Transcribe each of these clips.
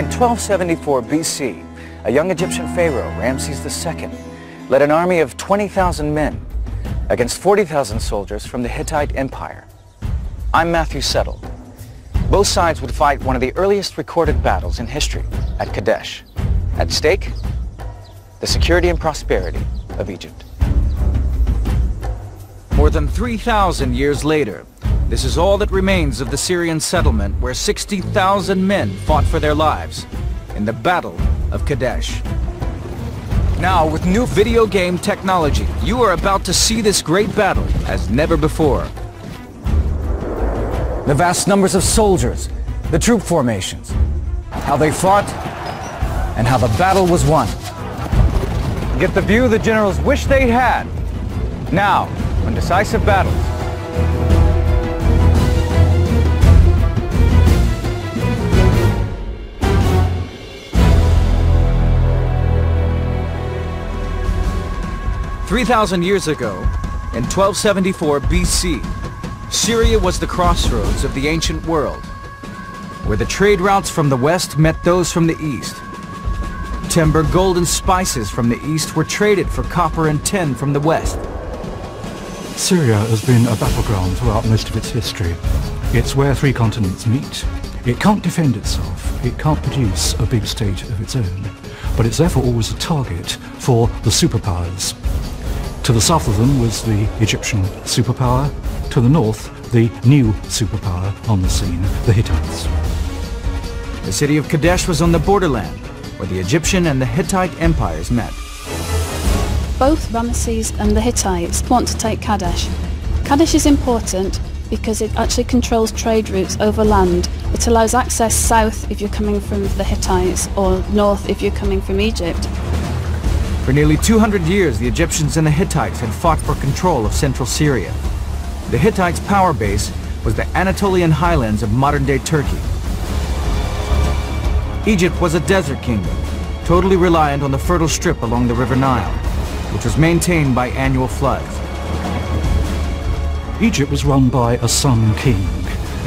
In 1274 BC, a young Egyptian pharaoh, Ramses II, led an army of 20,000 men against 40,000 soldiers from the Hittite Empire. I'm Matthew Settle. Both sides would fight one of the earliest recorded battles in history at Kadesh. At stake, the security and prosperity of Egypt. More than 3,000 years later, this is all that remains of the Syrian settlement where 60,000 men fought for their lives in the Battle of Kadesh. Now, with new video game technology, you are about to see this great battle as never before. The vast numbers of soldiers, the troop formations, how they fought, and how the battle was won. Get the view the generals wish they'd had. Now, on decisive battles 3,000 years ago, in 1274 BC, Syria was the crossroads of the ancient world, where the trade routes from the west met those from the east. Timber, gold, and spices from the east were traded for copper and tin from the west. Syria has been a battleground throughout most of its history. It's where three continents meet. It can't defend itself. It can't produce a big state of its own. But it's therefore always a target for the superpowers. To the south of them was the Egyptian superpower. To the north, the new superpower on the scene, the Hittites. The city of Kadesh was on the borderland, where the Egyptian and the Hittite empires met. Both Ramesses and the Hittites want to take Kadesh. Kadesh is important because it actually controls trade routes over land. It allows access south if you're coming from the Hittites or north if you're coming from Egypt. For nearly 200 years, the Egyptians and the Hittites had fought for control of central Syria. The Hittites' power base was the Anatolian highlands of modern-day Turkey. Egypt was a desert kingdom, totally reliant on the fertile strip along the River Nile, which was maintained by annual floods. Egypt was run by a sun king,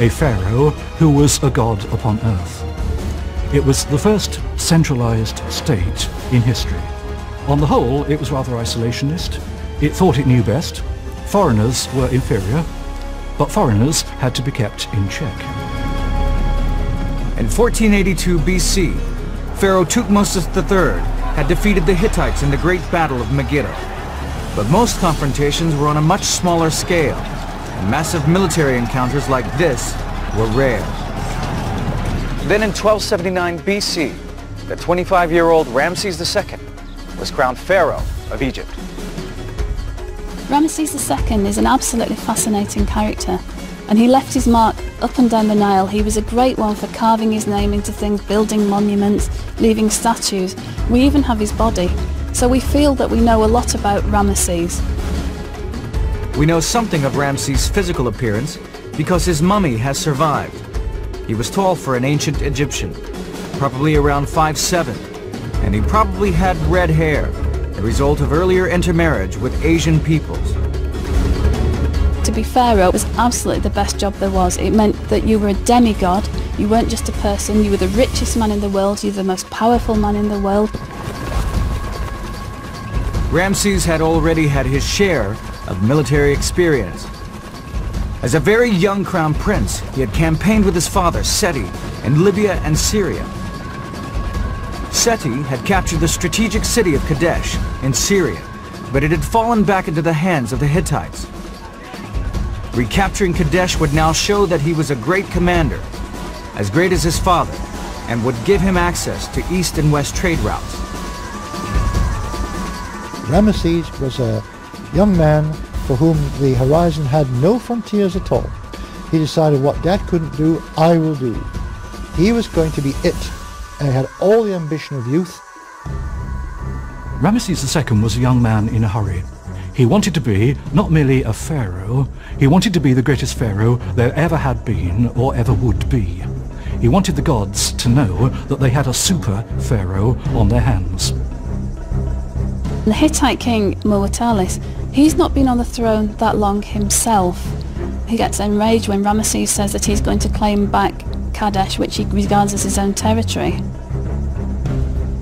a pharaoh who was a god upon earth. It was the first centralized state in history. On the whole, it was rather isolationist. It thought it knew best. Foreigners were inferior, but foreigners had to be kept in check. In 1482 BC, Pharaoh Tutmosis III had defeated the Hittites in the Great Battle of Megiddo. But most confrontations were on a much smaller scale, and massive military encounters like this were rare. Then in 1279 BC, the 25-year-old Ramses II was crowned Pharaoh of Egypt. Ramesses II is an absolutely fascinating character and he left his mark up and down the Nile. He was a great one for carving his name into things, building monuments, leaving statues. We even have his body. So we feel that we know a lot about Ramesses. We know something of Ramses' physical appearance because his mummy has survived. He was tall for an ancient Egyptian, probably around 5'7", and he probably had red hair, the result of earlier intermarriage with Asian peoples. To be pharaoh was absolutely the best job there was. It meant that you were a demigod, you weren't just a person, you were the richest man in the world, you were the most powerful man in the world. Ramses had already had his share of military experience. As a very young crown prince, he had campaigned with his father, Seti, in Libya and Syria. Seti had captured the strategic city of Kadesh in Syria, but it had fallen back into the hands of the Hittites. Recapturing Kadesh would now show that he was a great commander, as great as his father, and would give him access to east and west trade routes. Ramesses was a young man for whom the horizon had no frontiers at all. He decided what dad couldn't do, I will do. He was going to be it and had all the ambition of youth. Ramesses II was a young man in a hurry. He wanted to be not merely a pharaoh, he wanted to be the greatest pharaoh there ever had been or ever would be. He wanted the gods to know that they had a super pharaoh on their hands. The Hittite king Muwatallis, he's not been on the throne that long himself. He gets enraged when Ramesses says that he's going to claim back Kadesh, which he regards as his own territory.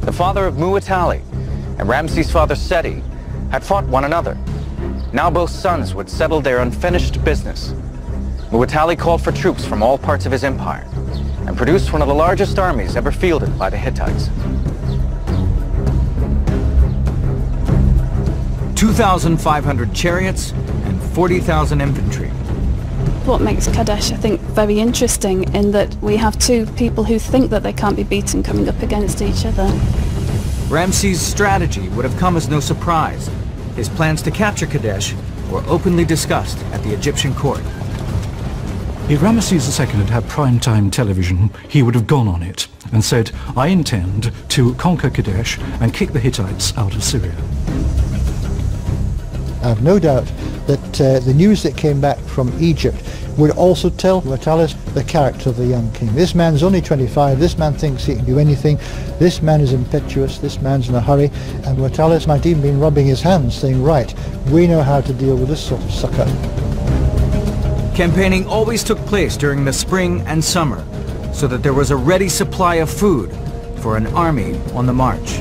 the father of Muwatalli, and Ramses' father Seti, had fought one another. Now both sons would settle their unfinished business. Muwatalli called for troops from all parts of his empire and produced one of the largest armies ever fielded by the Hittites. 2,500 chariots and 40,000 infantry. What makes Kadesh, I think, very interesting in that we have two people who think that they can't be beaten coming up against each other. Ramses' strategy would have come as no surprise. His plans to capture Kadesh were openly discussed at the Egyptian court. If Ramesses II had had prime-time television, he would have gone on it and said, I intend to conquer Kadesh and kick the Hittites out of Syria. I have no doubt that uh, the news that came back from Egypt would also tell Muwatallis the character of the young king. This man's only 25, this man thinks he can do anything, this man is impetuous, this man's in a hurry, and Muwatallis might even be rubbing his hands saying, right, we know how to deal with this sort of sucker. Campaigning always took place during the spring and summer, so that there was a ready supply of food for an army on the march.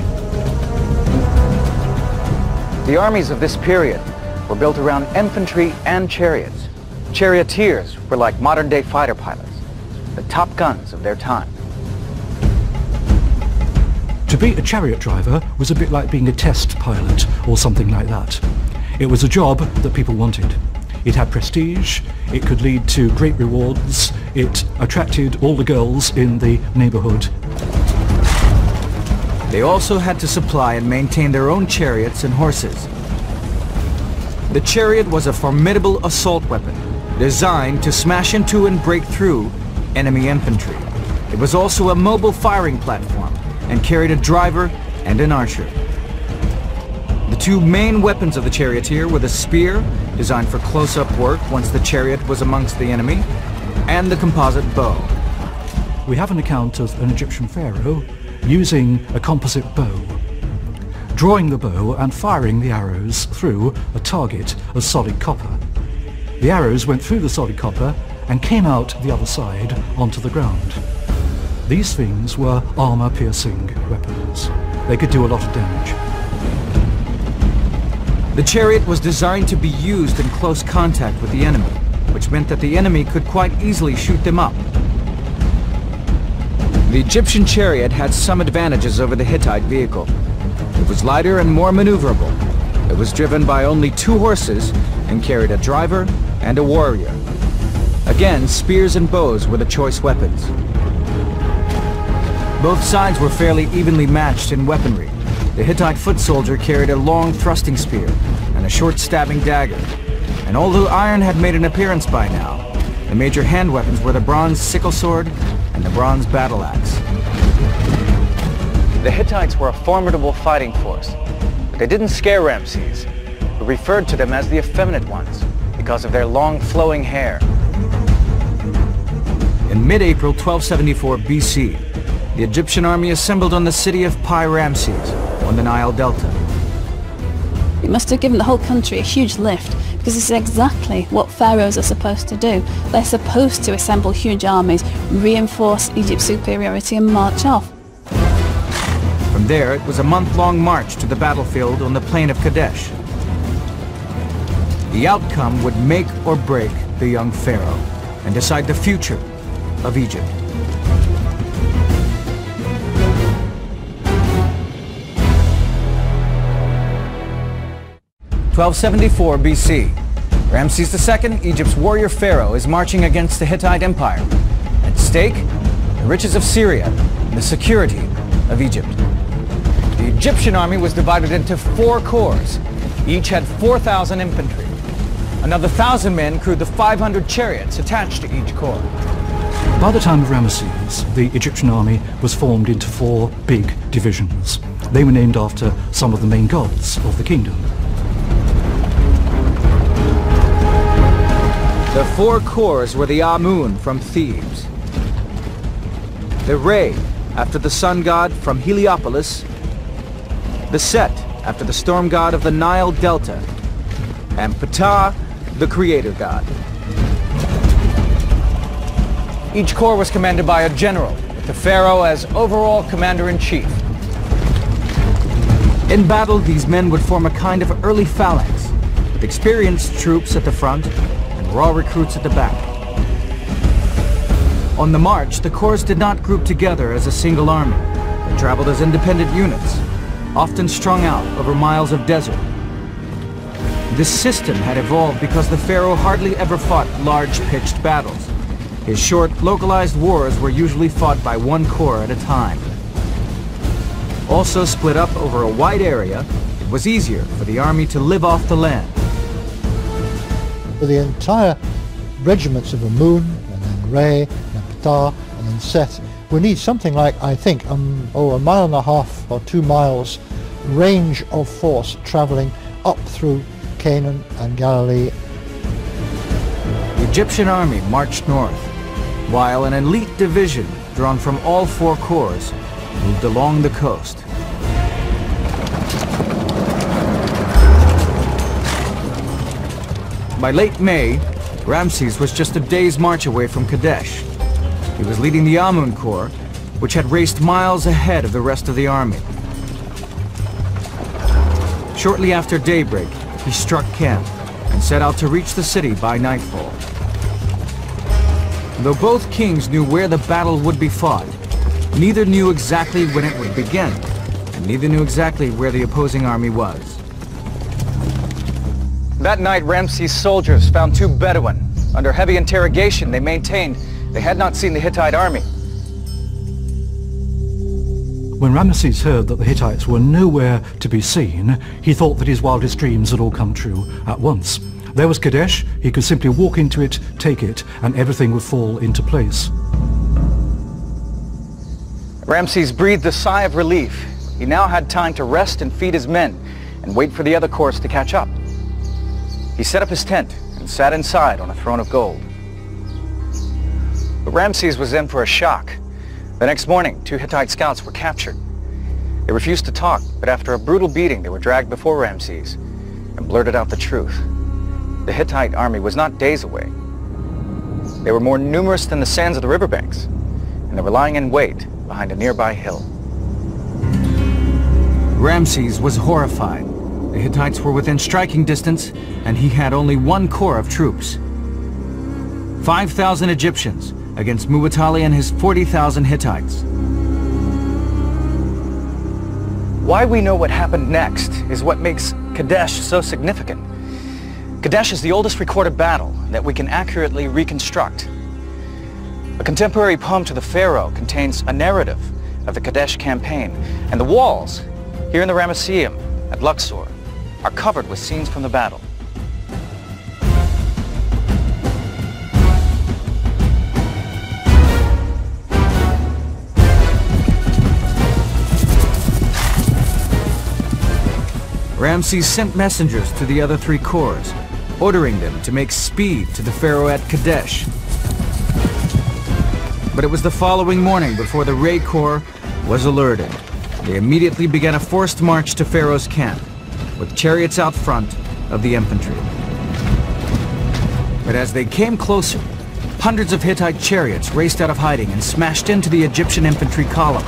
The armies of this period were built around infantry and chariots. Charioteers were like modern-day fighter pilots, the top guns of their time. To be a chariot driver was a bit like being a test pilot or something like that. It was a job that people wanted. It had prestige, it could lead to great rewards, it attracted all the girls in the neighborhood. They also had to supply and maintain their own chariots and horses. The chariot was a formidable assault weapon, designed to smash into and break through enemy infantry. It was also a mobile firing platform and carried a driver and an archer. The two main weapons of the charioteer were the spear, designed for close-up work once the chariot was amongst the enemy, and the composite bow. We have an account of an Egyptian pharaoh using a composite bow, drawing the bow and firing the arrows through a target of solid copper. The arrows went through the solid copper and came out the other side onto the ground. These things were armor-piercing weapons. They could do a lot of damage. The chariot was designed to be used in close contact with the enemy, which meant that the enemy could quite easily shoot them up. The Egyptian chariot had some advantages over the Hittite vehicle. It was lighter and more maneuverable. It was driven by only two horses and carried a driver and a warrior. Again, spears and bows were the choice weapons. Both sides were fairly evenly matched in weaponry. The Hittite foot soldier carried a long thrusting spear and a short stabbing dagger. And although iron had made an appearance by now, the major hand weapons were the bronze sickle sword and the bronze battle axe. The Hittites were a formidable fighting force, but they didn't scare Ramses, who referred to them as the effeminate ones because of their long flowing hair. In mid-April 1274 BC, the Egyptian army assembled on the city of Pi Ramses on the Nile Delta. It must have given the whole country a huge lift because this is exactly what pharaohs are supposed to do. They're supposed to assemble huge armies, reinforce Egypt's superiority and march off. From there, it was a month-long march to the battlefield on the plain of Kadesh. The outcome would make or break the young pharaoh and decide the future of Egypt. 1274 BC. Ramses II, Egypt's warrior pharaoh, is marching against the Hittite Empire. At stake, the riches of Syria and the security of Egypt. The Egyptian army was divided into four corps. Each had 4,000 infantry. Another 1,000 men crewed the 500 chariots attached to each corps. By the time of Ramesses, the Egyptian army was formed into four big divisions. They were named after some of the main gods of the kingdom. The four corps were the Amun from Thebes, the Re after the sun god from Heliopolis, the Set after the storm god of the Nile Delta, and Ptah, the creator god. Each corps was commanded by a general, with the pharaoh as overall commander-in-chief. In battle, these men would form a kind of early phalanx, with experienced troops at the front and raw recruits at the back. On the march, the corps did not group together as a single army. They traveled as independent units, often strung out over miles of desert. This system had evolved because the Pharaoh hardly ever fought large pitched battles. His short, localized wars were usually fought by one corps at a time. Also split up over a wide area, it was easier for the army to live off the land. For the entire regiments of Amun, and then Re, and then Ptah, and then Set, we need something like, I think, um, oh, a mile and a half or two miles range of force traveling up through Canaan and Galilee. The Egyptian army marched north, while an elite division drawn from all four corps moved along the coast. By late May, Ramses was just a day's march away from Kadesh. He was leading the Amun Corps, which had raced miles ahead of the rest of the army. Shortly after daybreak, he struck camp and set out to reach the city by nightfall. Though both kings knew where the battle would be fought, neither knew exactly when it would begin, and neither knew exactly where the opposing army was. That night, Ramses' soldiers found two Bedouin. Under heavy interrogation, they maintained they had not seen the Hittite army. When Ramesses heard that the Hittites were nowhere to be seen, he thought that his wildest dreams had all come true at once. There was Kadesh, he could simply walk into it, take it, and everything would fall into place. Ramses breathed a sigh of relief. He now had time to rest and feed his men, and wait for the other corps to catch up. He set up his tent and sat inside on a throne of gold. But Ramses was in for a shock. The next morning, two Hittite scouts were captured. They refused to talk, but after a brutal beating, they were dragged before Ramses and blurted out the truth. The Hittite army was not days away. They were more numerous than the sands of the riverbanks, and they were lying in wait behind a nearby hill. Ramses was horrified. The Hittites were within striking distance, and he had only one corps of troops. 5,000 Egyptians against Muwatalli and his 40,000 Hittites. Why we know what happened next is what makes Kadesh so significant. Kadesh is the oldest recorded battle that we can accurately reconstruct. A contemporary poem to the pharaoh contains a narrative of the Kadesh campaign, and the walls, here in the Ramesseum at Luxor, are covered with scenes from the battle. Ramses sent messengers to the other three corps, ordering them to make speed to the pharaoh at Kadesh. But it was the following morning before the Re Corps was alerted. They immediately began a forced march to Pharaoh's camp, with chariots out front of the infantry. But as they came closer, hundreds of Hittite chariots raced out of hiding and smashed into the Egyptian infantry column.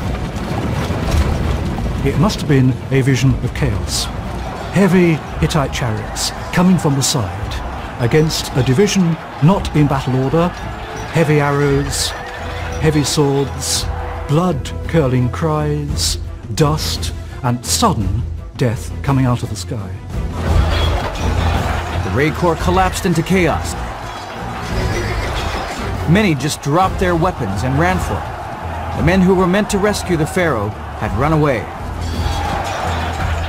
It must have been a vision of chaos. Heavy Hittite chariots coming from the side against a division not in battle order, heavy arrows, heavy swords, blood-curling cries, dust, and sudden death coming out of the sky. The Corps collapsed into chaos. Many just dropped their weapons and ran for it. The men who were meant to rescue the pharaoh had run away.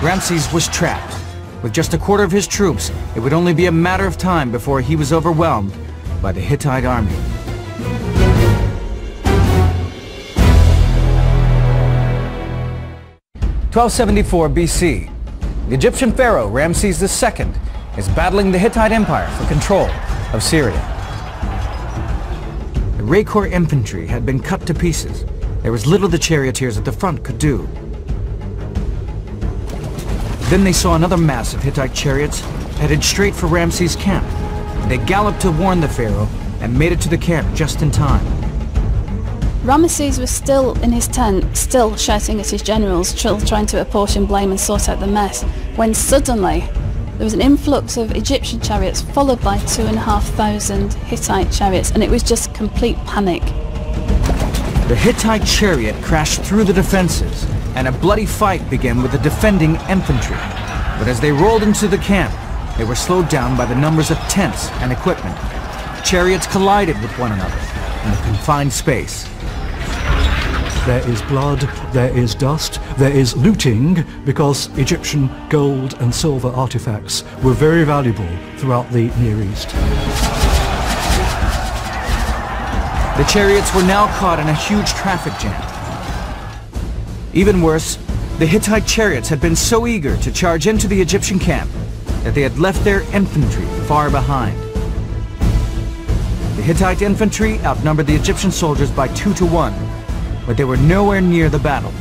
Ramses was trapped. With just a quarter of his troops, it would only be a matter of time before he was overwhelmed by the Hittite army. Twelve seventy-four BC, the Egyptian pharaoh Ramses II is battling the Hittite Empire for control of Syria. The Corps infantry had been cut to pieces. There was little the charioteers at the front could do. Then they saw another mass of Hittite chariots headed straight for Ramses' camp. They galloped to warn the pharaoh and made it to the camp just in time. Ramesses was still in his tent, still shouting at his generals, still trying to apportion blame and sort out the mess, when suddenly there was an influx of Egyptian chariots followed by two and a half thousand Hittite chariots and it was just complete panic. The Hittite chariot crashed through the defenses and a bloody fight began with the defending infantry. But as they rolled into the camp, they were slowed down by the numbers of tents and equipment. Chariots collided with one another in the confined space. There is blood, there is dust, there is looting because Egyptian gold and silver artifacts were very valuable throughout the Near East. The chariots were now caught in a huge traffic jam. Even worse, the Hittite chariots had been so eager to charge into the Egyptian camp that they had left their infantry far behind. The Hittite infantry outnumbered the Egyptian soldiers by two to one, but they were nowhere near the battle.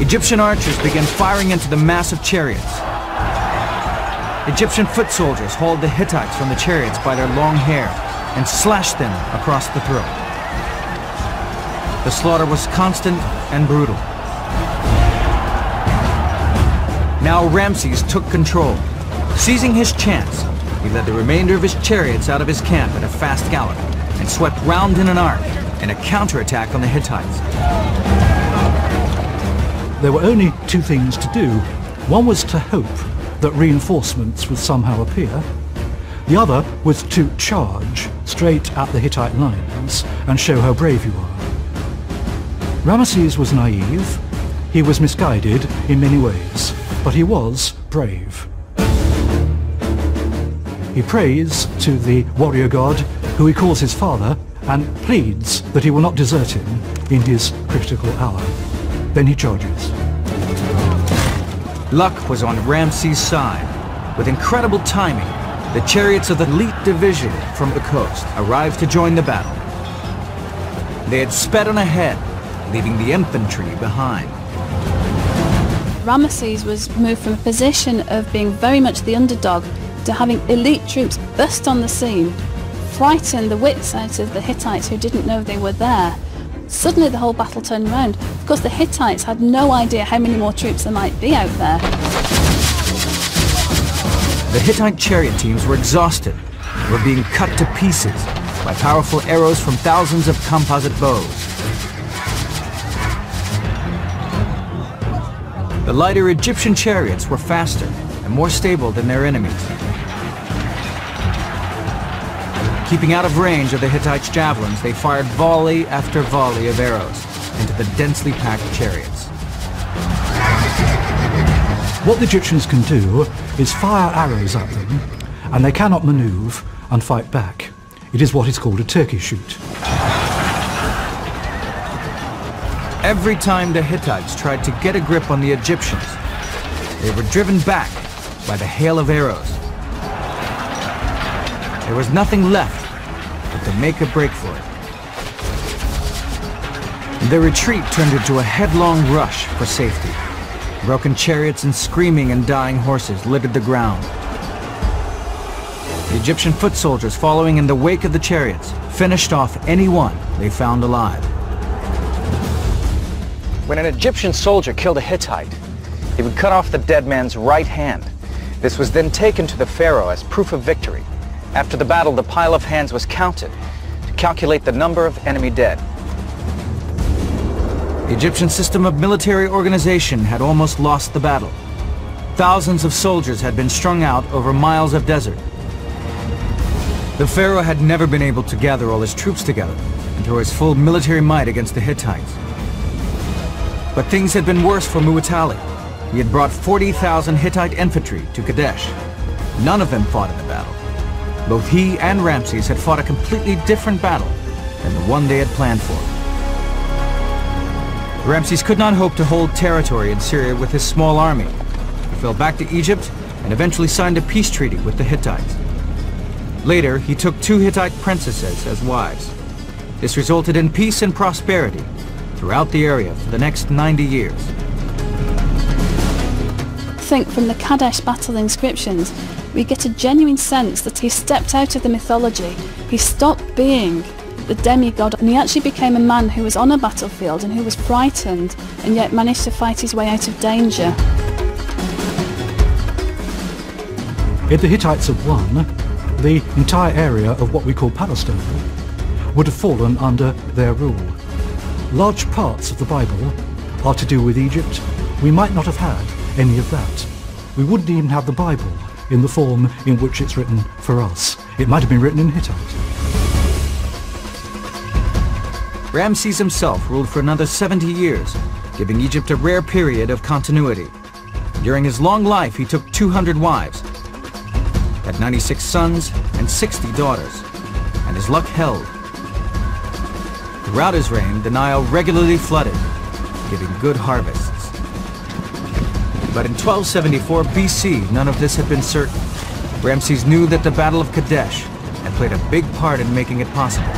Egyptian archers began firing into the massive chariots. Egyptian foot soldiers hauled the Hittites from the chariots by their long hair and slashed them across the throat. The slaughter was constant and brutal. Now Ramses took control. Seizing his chance, he led the remainder of his chariots out of his camp at a fast gallop and swept round in an arc in a counterattack on the Hittites. There were only two things to do. One was to hope that reinforcements would somehow appear. The other was to charge straight at the Hittite lines and show how brave you are. Ramesses was naive, he was misguided in many ways, but he was brave. He prays to the warrior god, who he calls his father, and pleads that he will not desert him in his critical hour. Then he charges. Luck was on Ramses' side. With incredible timing, the chariots of the elite division from the coast arrived to join the battle. They had sped on ahead, leaving the infantry behind. Ramesses was moved from a position of being very much the underdog to having elite troops burst on the scene frighten the wits out of the Hittites who didn't know they were there. Suddenly the whole battle turned around. Of course the Hittites had no idea how many more troops there might be out there. The Hittite chariot teams were exhausted, were being cut to pieces by powerful arrows from thousands of composite bows. The lighter Egyptian chariots were faster and more stable than their enemies. Keeping out of range of the Hittites' javelins, they fired volley after volley of arrows into the densely packed chariots. What the Egyptians can do is fire arrows at them, and they cannot maneuver and fight back. It is what is called a turkey shoot. Every time the Hittites tried to get a grip on the Egyptians, they were driven back by the hail of arrows. There was nothing left but to make a break for it. Their retreat turned into a headlong rush for safety. Broken chariots and screaming and dying horses littered the ground. The Egyptian foot soldiers following in the wake of the chariots finished off anyone they found alive. When an Egyptian soldier killed a Hittite, he would cut off the dead man's right hand. This was then taken to the pharaoh as proof of victory. After the battle, the pile of hands was counted to calculate the number of enemy dead. The Egyptian system of military organization had almost lost the battle. Thousands of soldiers had been strung out over miles of desert. The pharaoh had never been able to gather all his troops together and throw his full military might against the Hittites. But things had been worse for Muwatalli. He had brought 40,000 Hittite infantry to Kadesh. None of them fought in the battle. Both he and Ramses had fought a completely different battle than the one they had planned for. Ramses could not hope to hold territory in Syria with his small army. He fell back to Egypt and eventually signed a peace treaty with the Hittites. Later, he took two Hittite princesses as wives. This resulted in peace and prosperity throughout the area for the next 90 years. I think from the Kadesh battle inscriptions, we get a genuine sense that he stepped out of the mythology. He stopped being the demigod, and he actually became a man who was on a battlefield and who was frightened and yet managed to fight his way out of danger. If the Hittites had won, the entire area of what we call Palestine would have fallen under their rule. Large parts of the Bible are to do with Egypt. We might not have had any of that. We wouldn't even have the Bible in the form in which it's written for us. It might have been written in Hittite. Ramses himself ruled for another 70 years, giving Egypt a rare period of continuity. During his long life, he took 200 wives, had 96 sons and 60 daughters, and his luck held. Throughout his reign, the Nile regularly flooded, giving good harvests. But in 1274 BC, none of this had been certain. Ramses knew that the Battle of Kadesh had played a big part in making it possible.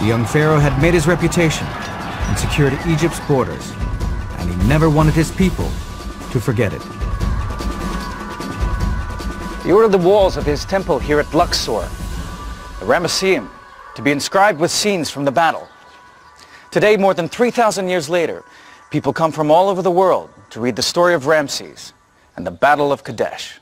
The young pharaoh had made his reputation and secured Egypt's borders, and he never wanted his people to forget it. He ordered the walls of his temple here at Luxor, the Ramesseum, to be inscribed with scenes from the battle. Today, more than 3,000 years later, people come from all over the world to read the story of Ramses and the Battle of Kadesh.